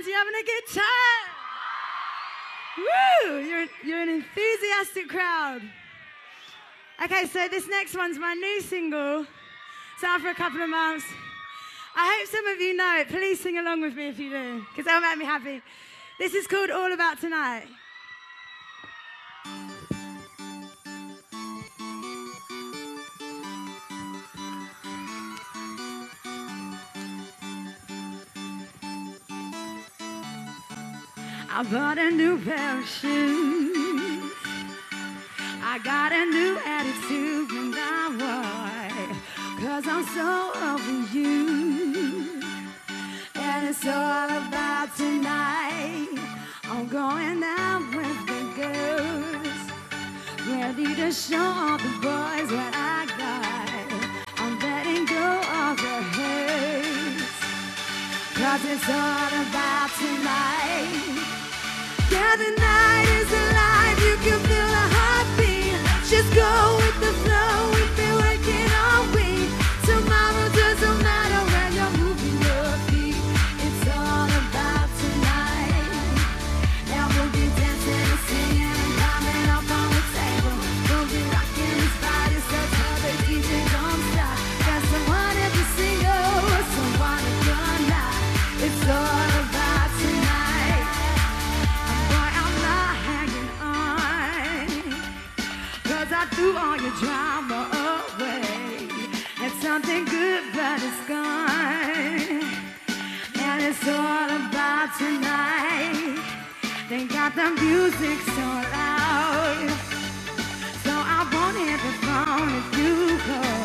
tramlines. You having a good time? Woo! You're, you're an enthusiastic crowd. Okay, so this next one's my new single. It's out for a couple of months. I hope some of you know it. Please sing along with me if you do, because that'll make me happy. This is called All About Tonight. I bought a new pair of shoes. I got a new attitude and I why? Cause I'm so over you. And it's all about tonight. I'm going out with the girls. Ready to show all the boys what I got. I'm letting go of the hate. Cause it's all about tonight. Yeah, the night is alive. Tonight. They got the music so loud. So I won't the phone if you call.